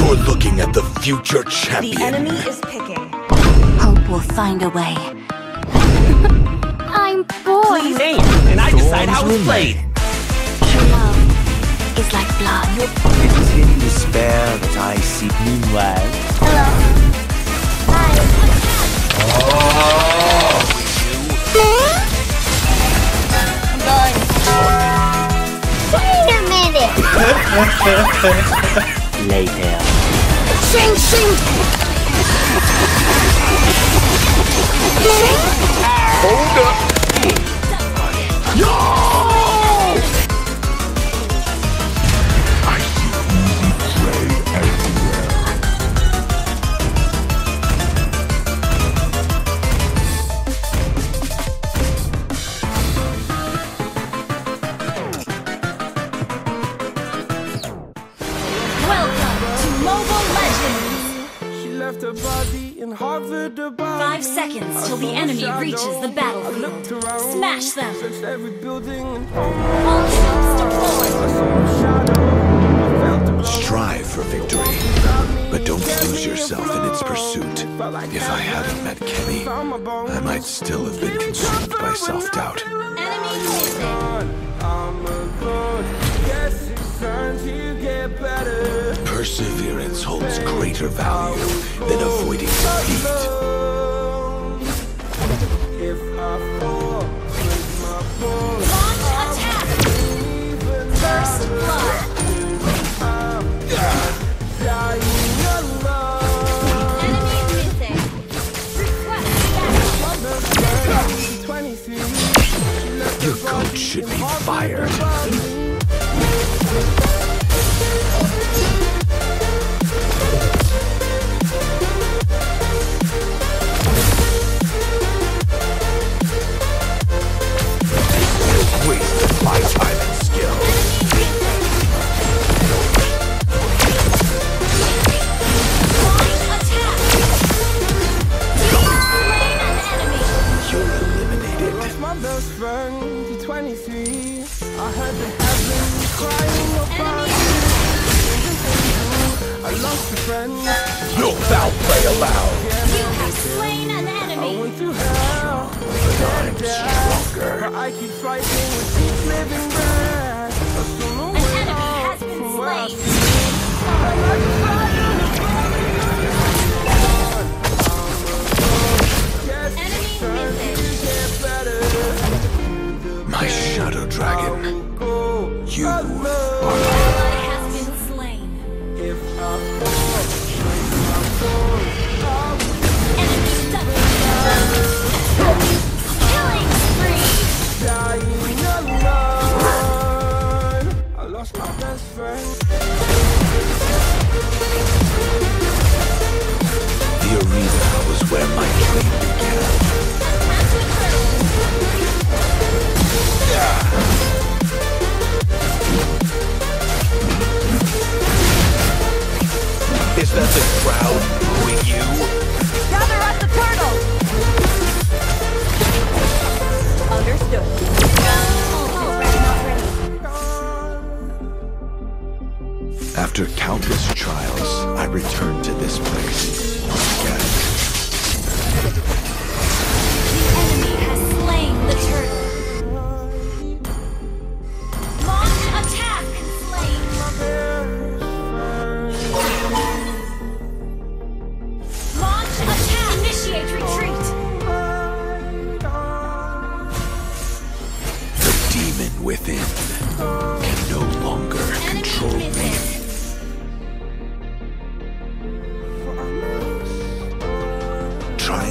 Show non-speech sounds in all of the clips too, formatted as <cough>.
You're looking at the future champion. The enemy is picking. Hope will find a way. I'm bored. name, and I decide how it's played. True love is like blood. It is in despair that I seek meanwhile. Hello. Oh. Wait a minute. <laughs> Later. Welcome Legends! Left her body in Harvard about Five me. seconds till the enemy shadow. reaches the I battlefield. around, Smash them! Searched every building and All troops deployed! I saw a shadow. I felt the blow. Strive for victory, but don't lose yourself in its pursuit. If I hadn't met Kenny, Found my bones. I might still have been consumed by self-doubt. Enemy Perseverance holds greater value than avoiding defeat. If I fall, break my bones. Launch attack! First blood! Dying alone. Enemy missing! Request backup! 23. Your coach should be fired. To 23. I heard the heavens crying about Enemy I lost a friend. No foul play allowed. You have slain an enemy. I went through hell. I'm stronger. But I keep fighting with each living breath. Dragon. After countless trials, I returned to this place. Again. Enemy has slain the.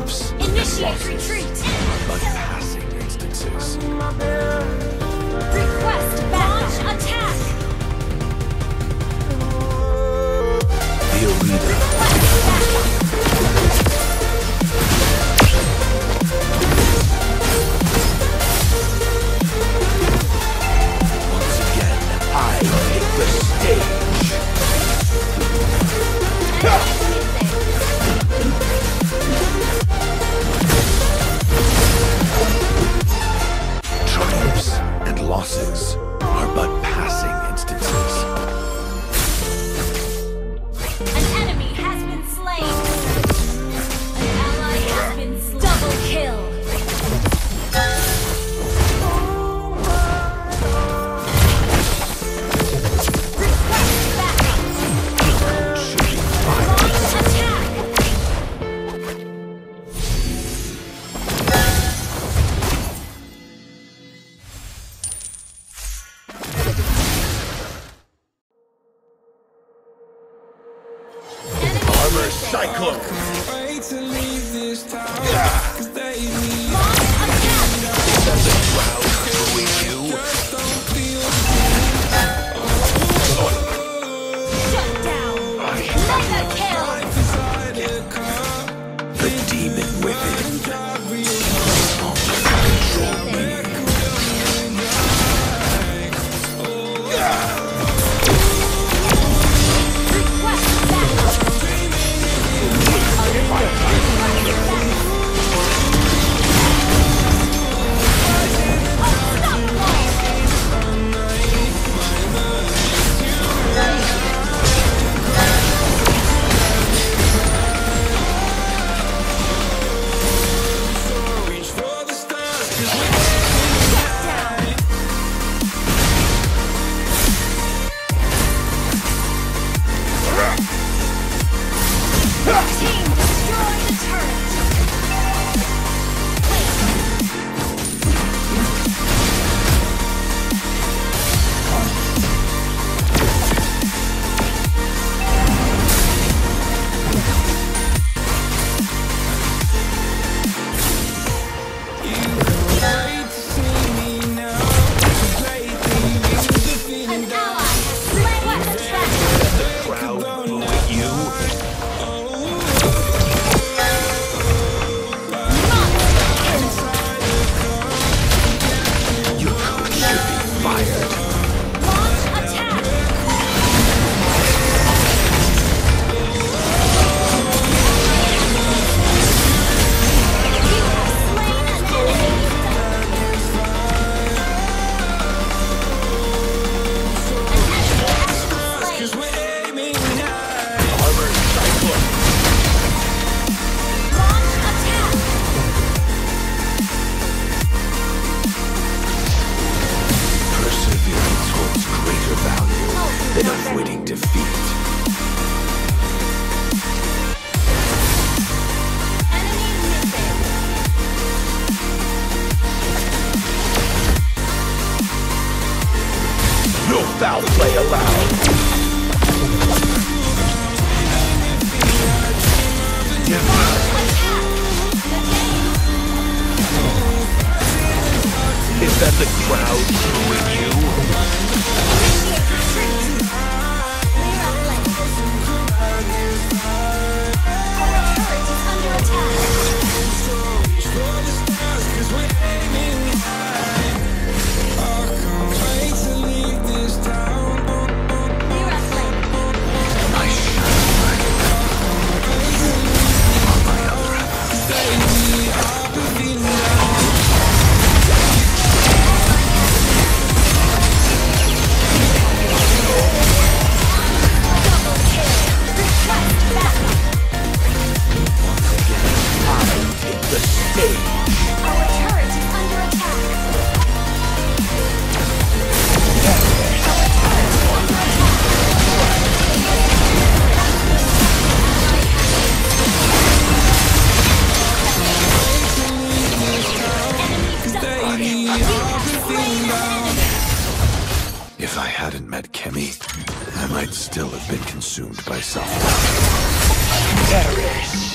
Triumphs Initiate retreat! are but passing instances. Request launch attack! The arena defeat. No foul play allowed. Is that the crowd booing you? enemy, I might still have been consumed by something. Terrorists.